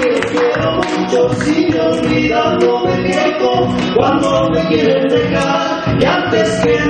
que quiero mucho olvidando de tiempo cuando me quieren dejar y antes que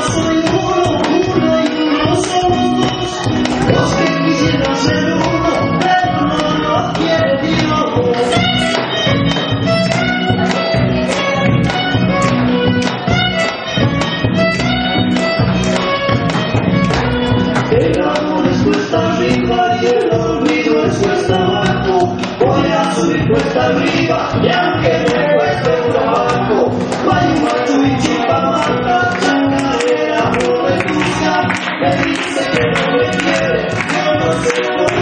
y aunque me cueste un trabajo, y me dice que no me quiere, yo no sé